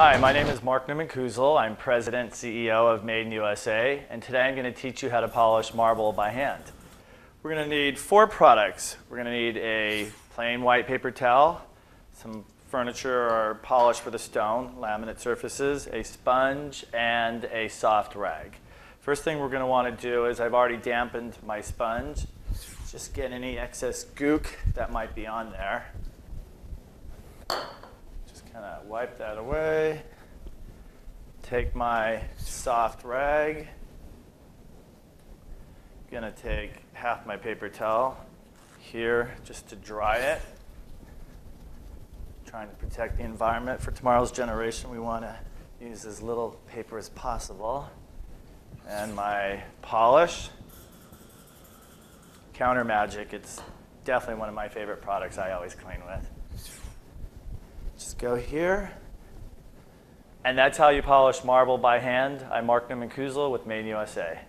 Hi, my name is Mark Newman Kuzel. I'm President CEO of Maid in USA, and today I'm going to teach you how to polish marble by hand. We're going to need four products. We're going to need a plain white paper towel, some furniture or polish for the stone, laminate surfaces, a sponge, and a soft rag. First thing we're going to want to do is I've already dampened my sponge. Just get any excess gook that might be on there. Kind of wipe that away. Take my soft rag. Gonna take half my paper towel here just to dry it. Trying to protect the environment for tomorrow's generation. We want to use as little paper as possible and my polish. Counter Magic, it's definitely one of my favorite products I always clean with. Go here. And that's how you polish marble by hand. I'm Mark Newman Kuzel with Maid in USA.